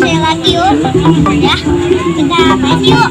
saya lagi yuk ya kita main yuk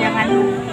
jangan.